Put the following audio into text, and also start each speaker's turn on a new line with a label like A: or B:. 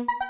A: you